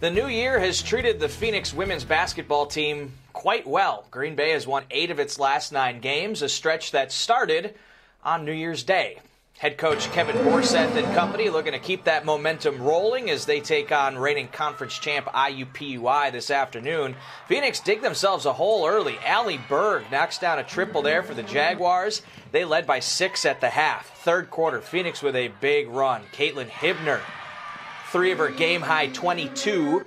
The new year has treated the Phoenix women's basketball team quite well. Green Bay has won eight of its last nine games, a stretch that started on New Year's Day. Head coach Kevin Borseth and company looking to keep that momentum rolling as they take on reigning conference champ IUPUI this afternoon. Phoenix dig themselves a hole early. Allie Berg knocks down a triple there for the Jaguars. They led by six at the half. Third quarter, Phoenix with a big run. Caitlin Hibner three of her game high 22.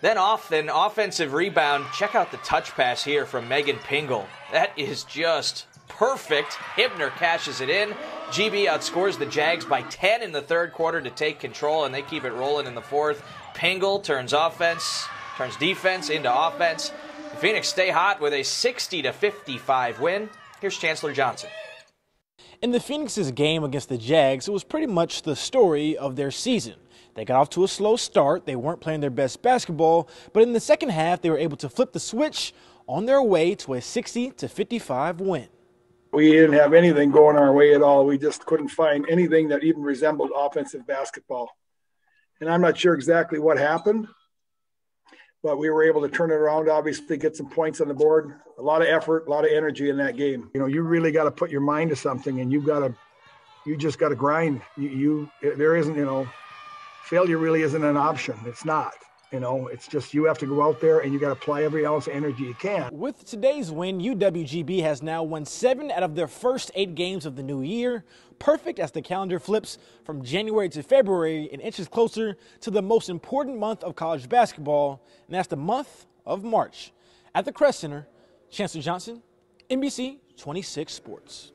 Then off an offensive rebound. Check out the touch pass here from Megan Pingle. That is just perfect. Hibner cashes it in. GB outscores the Jags by 10 in the third quarter to take control, and they keep it rolling in the fourth. Pingle turns offense, turns defense into offense. The Phoenix stay hot with a 60 to 55 win. Here's Chancellor Johnson. In the Phoenix's game against the Jags, it was pretty much the story of their season. They got off to a slow start. They weren't playing their best basketball, but in the second half, they were able to flip the switch on their way to a 60 to 55 win. We didn't have anything going our way at all. We just couldn't find anything that even resembled offensive basketball. And I'm not sure exactly what happened, but we were able to turn it around, obviously, get some points on the board. A lot of effort, a lot of energy in that game. You know, you really got to put your mind to something and you've got to, you just got to grind. You, you, there isn't, you know, failure really isn't an option. It's not. You know, it's just you have to go out there and you got to apply every ounce of energy you can. With today's win, UWGB has now won seven out of their first eight games of the new year. Perfect as the calendar flips from January to February and inches closer to the most important month of college basketball, and that's the month of March. At the Kress Center, Chancellor Johnson, NBC 26 Sports.